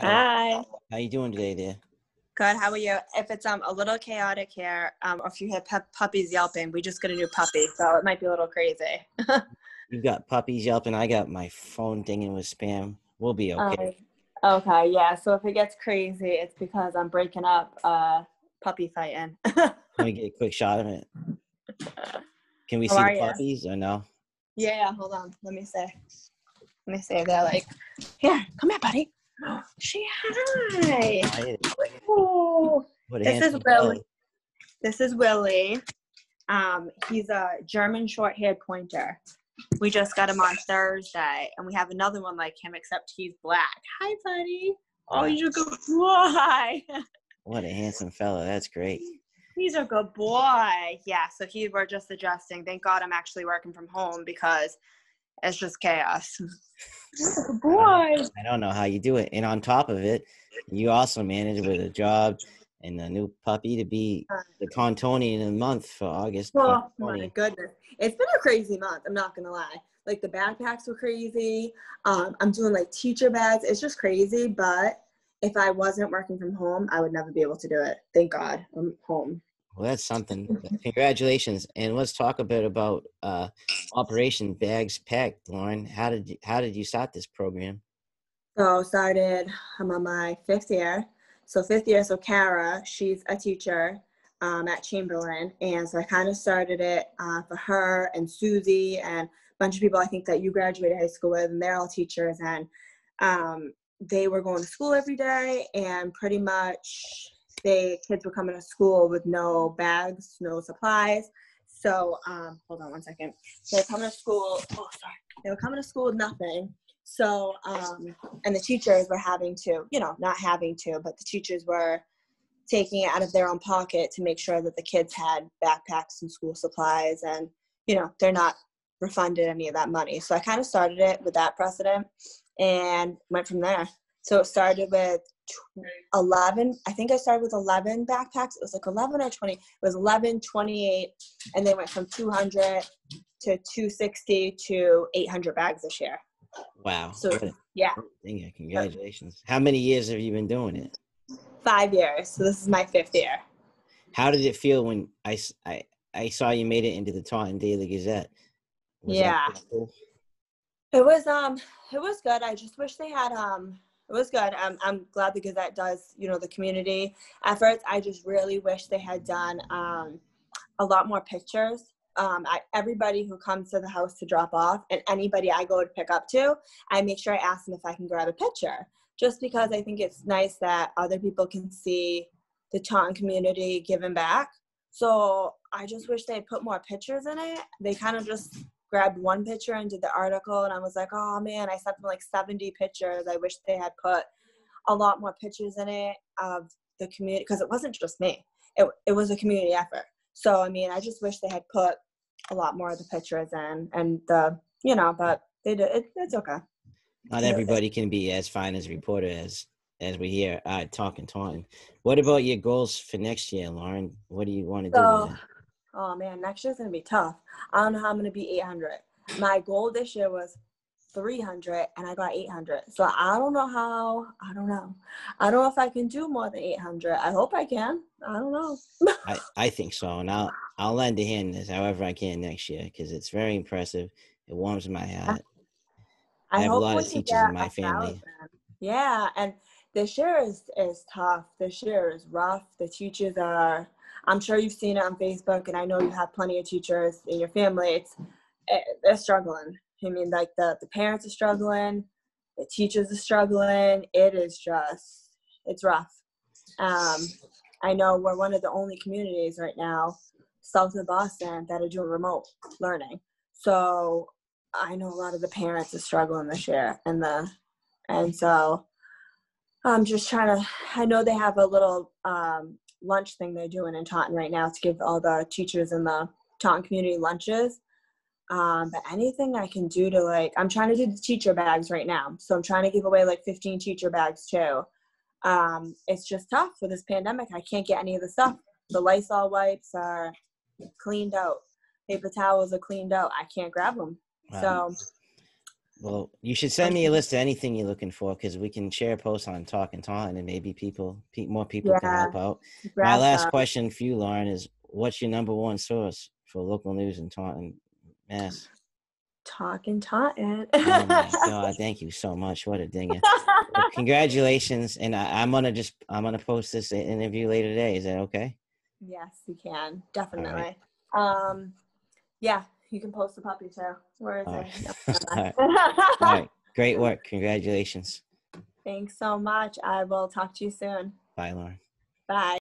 Hi. How you doing today, there? Good. How are you? If it's um a little chaotic here, um, or if you hear pu- puppies yelping, we just got a new puppy, so it might be a little crazy. You got puppies yelping. I got my phone dinging with spam. We'll be okay. Um, okay. Yeah. So if it gets crazy, it's because I'm breaking up uh puppy fighting. Let me get a quick shot of it? Can we How see the puppies or no? yeah. Hold on. Let me see. Let me see. They're like, here, come here, buddy. Say hi. Hi, Ooh. What This is Willie. This is Willie. Um, he's a German short-haired pointer. We just got him on Thursday, and we have another one like him, except he's black. Hi, buddy. Oh, he's a good boy. What a handsome fellow. That's great. he's a good boy. Yeah. So he we're just adjusting. Thank God I'm actually working from home because it's just chaos. He's good boy. I don't know how you do it. And on top of it, you also manage with a job and a new puppy to be the Tauntonian of the month for August Oh my goodness. It's been a crazy month, I'm not gonna lie. Like the backpacks were crazy. Um, I'm doing like teacher bags. It's just crazy, but if I wasn't working from home, I would never be able to do it. Thank God I'm home. Well, that's something. Congratulations. And let's talk a bit about uh, Operation Bags Packed, Lauren. How did you, how did you start this program? So started, I'm on my fifth year. So fifth year, so Kara, she's a teacher um, at Chamberlain. And so I kind of started it uh, for her and Susie and a bunch of people I think that you graduated high school with, and they're all teachers. And um, they were going to school every day and pretty much they kids were coming to school with no bags, no supplies. So um, hold on one second. They were coming to school. Oh, sorry. They were coming to school with nothing. So um, and the teachers were having to, you know, not having to, but the teachers were taking it out of their own pocket to make sure that the kids had backpacks and school supplies, and you know, they're not refunded any of that money. So I kind of started it with that precedent and went from there. So it started with 11, I think I started with 11 backpacks. It was like 11 or 20. It was 11, 28, and they went from 200 to 260 to 800 bags this year. Wow. So, a yeah. Congratulations. How many years have you been doing it? Five years. So this is my fifth year. How did it feel when i i, I saw you made it into the Taunton Daily Gazette? that Yeah. cool? It was um it was good. I just wish they had um it was good. I'm I'm glad because that does, you know, the community efforts. I just really wish they had done um a lot more pictures. Um I, everybody who comes to the house to drop off and anybody I go to pick up to, I make sure I ask them if I can grab a picture. Just because I think it's nice that other people can see the Taunton community giving back. So I just wish they put more pictures in it. They kind of just grabbed one picture and did the article and I was like, oh man, I sent them like 70 pictures. I wish they had put a lot more pictures in it of the community because it wasn't just me. It, it was a community effort. So I mean, I just wish they had put a lot more of the pictures in and the you know, but they it, it's okay. Not everybody can be as fine as a reporter as as we hear uh, talking Taunton. What about your goals for next year, Lauren? What do you want to do? So, it? Oh man, next year's gonna be tough. I don't know how I'm gonna be 800. My goal this year was 300, and I got 800. So I don't know how. I don't know. I don't know if I can do more than 800. I hope I can. I don't know. I, I think so, and I'll I'll lend a hand this however I can next year because it's very impressive. It warms my heart. I have a lot of teachers in my family. thousand. Yeah, and this year is is tough. This year is rough. The teachers are. I'm sure you've seen it on Facebook, and I know you have plenty of teachers in your family. It's eh, they're struggling. I mean, like the the parents are struggling, the teachers are struggling. It is just it's rough. Um, I know we're one of the only communities right now, south of Boston, that are doing remote learning. So I know a lot of the parents are struggling this year, and the and so I'm just trying to. I know they have a little um, lunch thing they're doing in Taunton right now to give all the teachers in the Taunton community lunches. Um, but anything I can do to like, I'm trying to do the teacher bags right now, so I'm trying to give away like 15 teacher bags too. Um, it's just tough with this pandemic. I can't get any of the stuff. The Lysol wipes are cleaned out. Paper towels are cleaned out. I can't grab them. Wow. So Well, you should send me a list of anything you're looking for because we can share posts post on Talking Taunton and maybe people, more people can help out. My last uh, question for you, Lauren, is what's your number one source for local news in Taunton, Mass? Talking Taunton. Oh my God, thank you so much. What a dinger. Well, congratulations. And I, I'm going to just, I'm going to post this interview later today. Is that okay? yes, you can definitely. Um, yeah, you can post the puppy too. Where is All it? right. All right. Great work. Congratulations. Thanks so much. I will talk to you soon. Bye, Lauren. Bye.